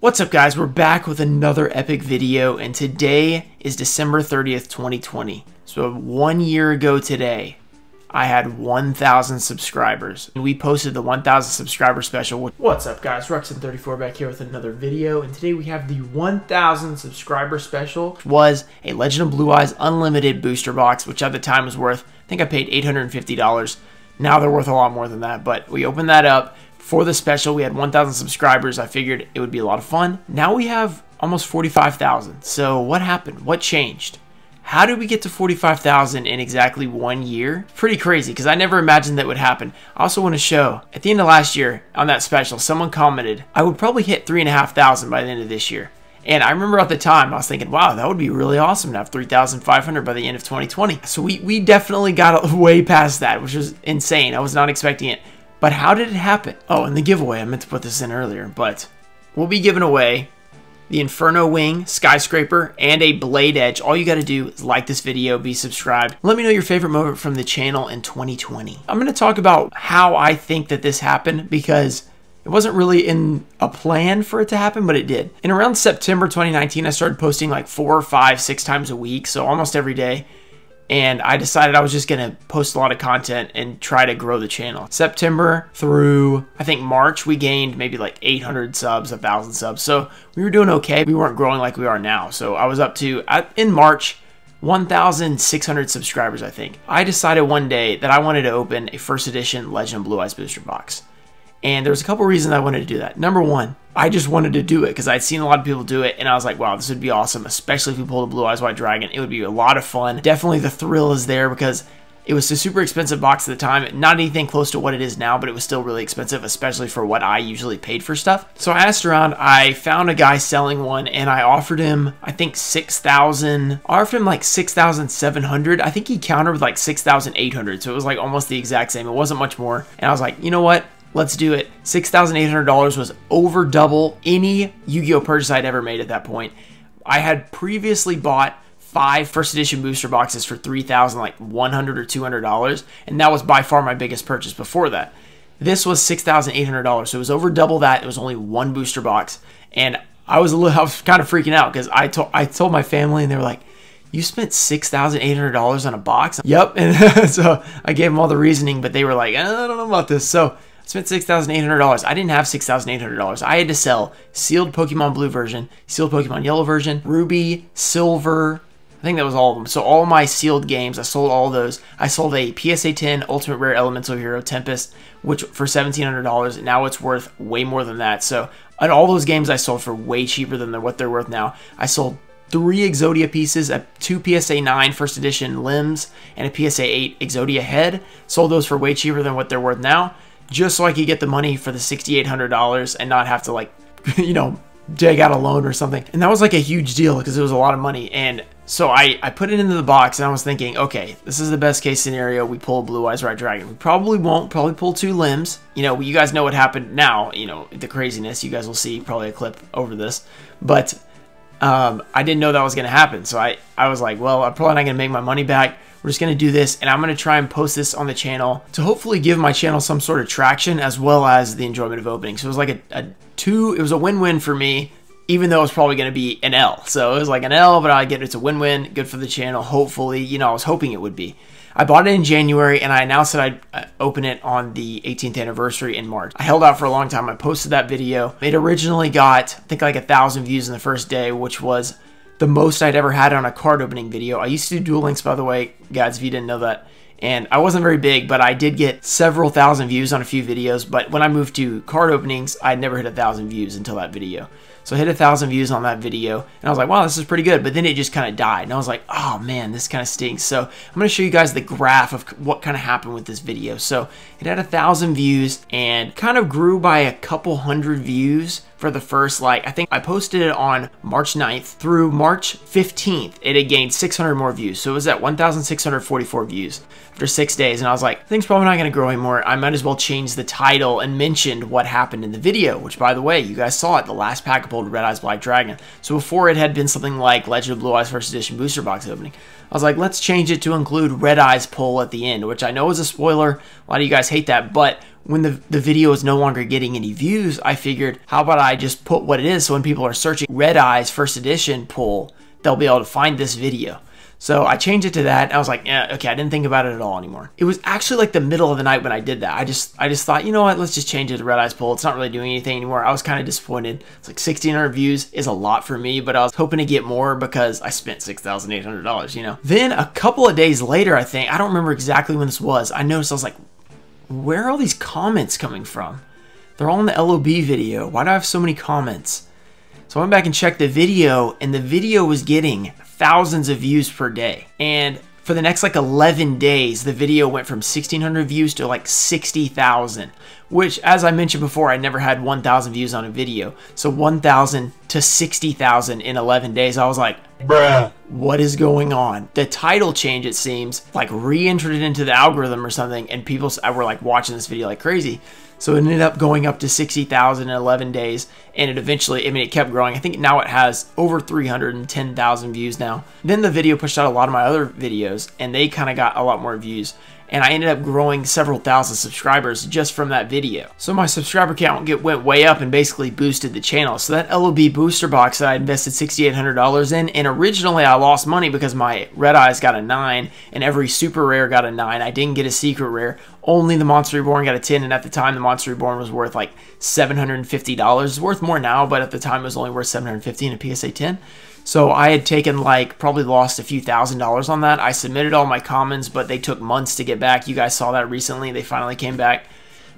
What's up guys, we're back with another epic video and today is December 30th, 2020. So one year ago today, I had 1,000 subscribers. We posted the 1,000 subscriber special. What's up guys, Ruxin34 back here with another video and today we have the 1,000 subscriber special. Was a Legend of Blue Eyes Unlimited booster box, which at the time was worth, I think I paid $850. Now they're worth a lot more than that, but we opened that up for the special, we had 1,000 subscribers. I figured it would be a lot of fun. Now we have almost 45,000. So what happened? What changed? How did we get to 45,000 in exactly one year? Pretty crazy because I never imagined that would happen. I also want to show at the end of last year on that special, someone commented I would probably hit 3,500 by the end of this year. And I remember at the time, I was thinking, wow, that would be really awesome to have 3,500 by the end of 2020. So we, we definitely got way past that, which was insane. I was not expecting it. But how did it happen? Oh, and the giveaway, I meant to put this in earlier, but we'll be giving away the Inferno Wing, Skyscraper, and a Blade Edge. All you got to do is like this video, be subscribed. Let me know your favorite moment from the channel in 2020. I'm to talk about how I think that this happened because it wasn't really in a plan for it to happen, but it did. In around September 2019, I started posting like four or five, six times a week, so almost every day and I decided I was just going to post a lot of content and try to grow the channel. September through, I think March, we gained maybe like 800 subs, 1,000 subs. So we were doing okay. We weren't growing like we are now. So I was up to, in March, 1,600 subscribers, I think. I decided one day that I wanted to open a first edition Legend of Blue Eyes booster box. And there was a couple reasons I wanted to do that. Number one, I just wanted to do it because I'd seen a lot of people do it, and I was like, wow, this would be awesome, especially if we pulled a Blue Eyes White Dragon. It would be a lot of fun. Definitely the thrill is there because it was a super expensive box at the time. Not anything close to what it is now, but it was still really expensive, especially for what I usually paid for stuff. So I asked around. I found a guy selling one, and I offered him, I think, 6000 I offered him like 6700 I think he countered with like 6800 so it was like almost the exact same. It wasn't much more. And I was like, you know what? Let's do it. $6,800 was over double any Yu-Gi-Oh purchase I'd ever made at that point. I had previously bought five first edition booster boxes for 3000 like 100 or $200 and that was by far my biggest purchase before that. This was $6,800 so it was over double that. It was only one booster box and I was a little I was kind of freaking out because I told I told my family and they were like you spent $6,800 on a box? Yep. And so I gave them all the reasoning, but they were like, I don't know about this. So spent $6,800. I didn't have $6,800. I had to sell sealed Pokemon Blue version, sealed Pokemon Yellow version, Ruby, Silver. I think that was all of them. So all my sealed games, I sold all those. I sold a PSA 10 Ultimate Rare Elemental Hero Tempest, which for $1,700. Now it's worth way more than that. So and all those games I sold for way cheaper than what they're worth now. I sold three Exodia pieces, a two PSA 9 first edition limbs, and a PSA 8 Exodia head. Sold those for way cheaper than what they're worth now just so I could get the money for the $6,800 and not have to like, you know, dig out a loan or something. And that was like a huge deal because it was a lot of money. And so I, I put it into the box and I was thinking, okay, this is the best case scenario. We pull a Blue Eyes White Dragon. We probably won't, probably pull two limbs. You know, you guys know what happened now, you know, the craziness. You guys will see probably a clip over this. But um, I didn't know that was going to happen. So I, I was like, well, I'm probably not going to make my money back. We're just going to do this and I'm going to try and post this on the channel to hopefully give my channel some sort of traction as well as the enjoyment of opening. So it was like a, a two, it was a win-win for me even though it's probably going to be an L. So it was like an L, but I get it's a win-win, good for the channel. Hopefully, you know, I was hoping it would be. I bought it in January and I announced that I'd uh, open it on the 18th anniversary in March. I held out for a long time. I posted that video. It originally got, I think, like a thousand views in the first day, which was the most I'd ever had on a card opening video. I used to do Duel Links, by the way, guys, if you didn't know that. And I wasn't very big, but I did get several thousand views on a few videos. But when I moved to card openings, I'd never hit a thousand views until that video. So I hit a thousand views on that video, and I was like, wow, this is pretty good. But then it just kind of died, and I was like, oh man, this kind of stinks. So I'm to show you guys the graph of what kind of happened with this video. So it had a thousand views and kind of grew by a couple hundred views for the first, like, I think I posted it on March 9th through March 15th. It had gained 600 more views. So it was at 1,644 views after six days. And I was like, things probably not going to grow anymore. I might as well change the title and mentioned what happened in the video, which by the way, you guys saw it, the last pack of pulled Red Eyes Black Dragon. So before it had been something like Legend of Blue Eyes First Edition booster box opening. I was like, let's change it to include Red Eyes pull at the end, which I know is a spoiler. A lot of you guys hate that, but when the, the video is no longer getting any views, I figured, how about I just put what it is so when people are searching Red Eyes First Edition pull, they'll be able to find this video. So I changed it to that. I was like, yeah, okay, I didn't think about it at all anymore. It was actually like the middle of the night when I did that. I just I just thought, you know what, let's just change it to Red Eyes Pull. It's not really doing anything anymore. I was kind of disappointed. It's like 1,600 views is a lot for me, but I was hoping to get more because I spent $6,800, you know? Then a couple of days later, I think, I don't remember exactly when this was, I noticed I was like, where are all these comments coming from? They're all in the LOB video. Why do I have so many comments? So I went back and checked the video, and the video was getting thousands of views per day. And for the next like 11 days, the video went from 1600 views to like 60,000, which as I mentioned before, I never had 1,000 views on a video. So 1,000 to 60,000 in 11 days. I was like, bruh, what is going on? The title change, it seems, like re-entered it into the algorithm or something, and people were like watching this video like crazy. So it ended up going up to 60,000 in 11 days, and it eventually, I mean, it kept growing. I think now it has over 310,000 views now. Then the video pushed out a lot of my other videos, and they kind of got a lot more views and I ended up growing several thousand subscribers just from that video. So my subscriber count get, went way up and basically boosted the channel. So that LOB booster box that I invested $6,800 in, and originally I lost money because my Red Eyes got a 9 and every super rare got a 9. I didn't get a secret rare. Only the Monster Reborn got a 10, and at the time the Monster Reborn was worth like $750. It's worth more now, but at the time it was only worth 750 in a PSA 10. So I had taken like probably lost a few thousand dollars on that. I submitted all my commons, but they took months to get back. You guys saw that recently. They finally came back.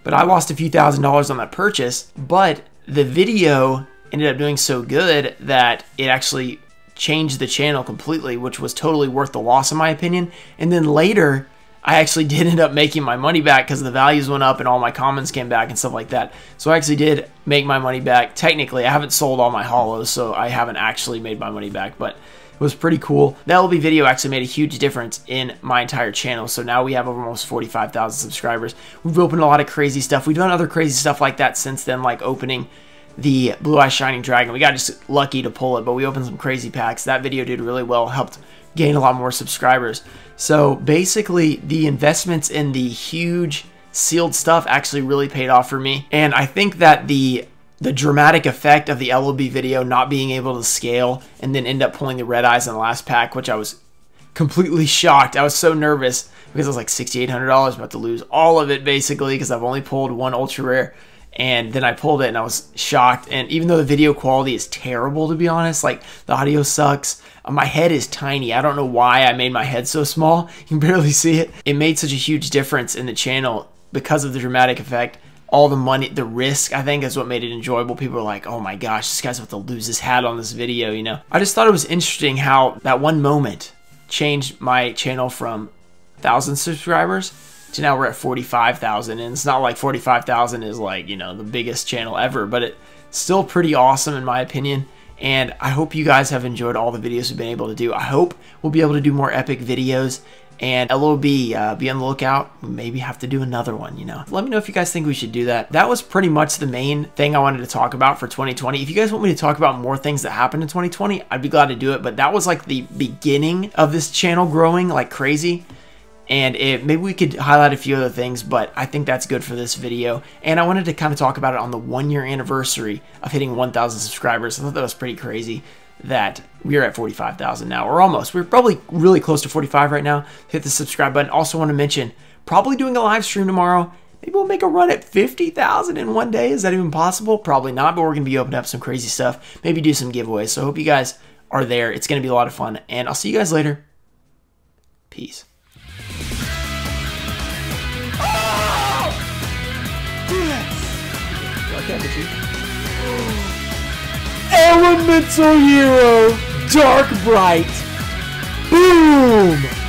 But I lost a few thousand dollars on that purchase. But the video ended up doing so good that it actually changed the channel completely, which was totally worth the loss in my opinion. And then later, I actually did end up making my money back because the values went up and all my commons came back and stuff like that. So I actually did make my money back. Technically, I haven't sold all my hollows, so I haven't actually made my money back, but it was pretty cool. The LB video actually made a huge difference in my entire channel. So now we have almost 45,000 subscribers. We've opened a lot of crazy stuff. We've done other crazy stuff like that since then, like opening the Blue Eye Shining Dragon. We got just lucky to pull it, but we opened some crazy packs. That video did really well, helped gain a lot more subscribers. So basically, the investments in the huge sealed stuff actually really paid off for me. And I think that the the dramatic effect of the LOB video not being able to scale and then end up pulling the red eyes in the last pack, which I was completely shocked. I was so nervous because I was like $6,800 about to lose all of it basically because I've only pulled one ultra rare and then I pulled it and I was shocked. And even though the video quality is terrible, to be honest, like the audio sucks, uh, my head is tiny. I don't know why I made my head so small. You can barely see it. It made such a huge difference in the channel because of the dramatic effect. All the money, the risk, I think is what made it enjoyable. People were like, oh my gosh, this guy's about to lose his hat on this video, you know? I just thought it was interesting how that one moment changed my channel from 1,000 subscribers to now we're at 45,000 and it's not like 45,000 is like, you know, the biggest channel ever, but it's still pretty awesome in my opinion. And I hope you guys have enjoyed all the videos we've been able to do. I hope we'll be able to do more epic videos and LOB, uh, be on the lookout. Maybe have to do another one, you know. Let me know if you guys think we should do that. That was pretty much the main thing I wanted to talk about for 2020. If you guys want me to talk about more things that happened in 2020, I'd be glad to do it. But that was like the beginning of this channel growing like crazy and it, maybe we could highlight a few other things, but I think that's good for this video. And I wanted to kind of talk about it on the one year anniversary of hitting 1,000 subscribers. I thought that was pretty crazy that we're at 45,000 now, or almost. We're probably really close to 45 right now. Hit the subscribe button. Also want to mention, probably doing a live stream tomorrow. Maybe we'll make a run at 50,000 in one day. Is that even possible? Probably not, but we're going to be opening up some crazy stuff. Maybe do some giveaways. So I hope you guys are there. It's going to be a lot of fun. And I'll see you guys later. Peace. Elemental Hero, Dark Bright. Boom!